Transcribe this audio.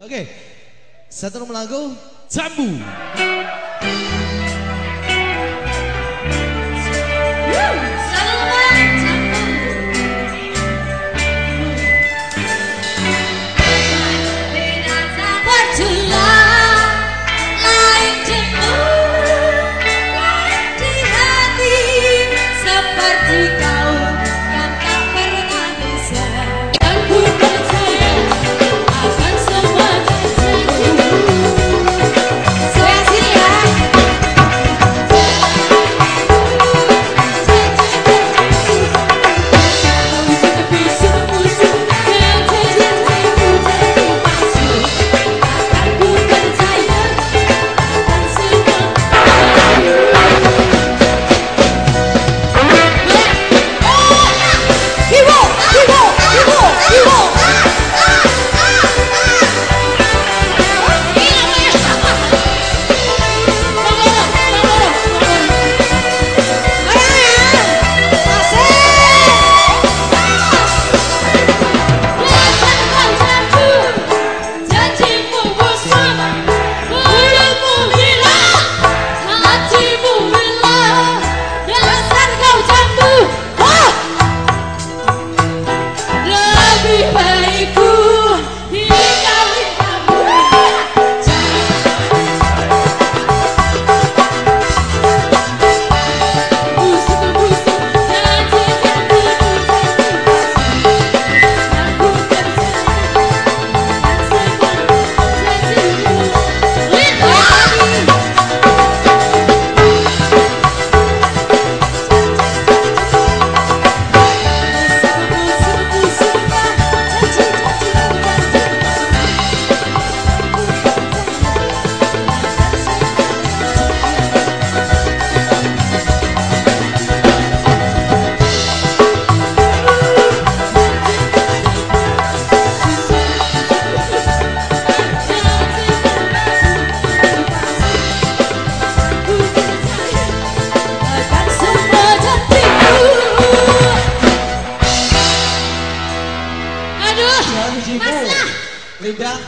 Oke, satu nomor lagu Jambu. Lembrar?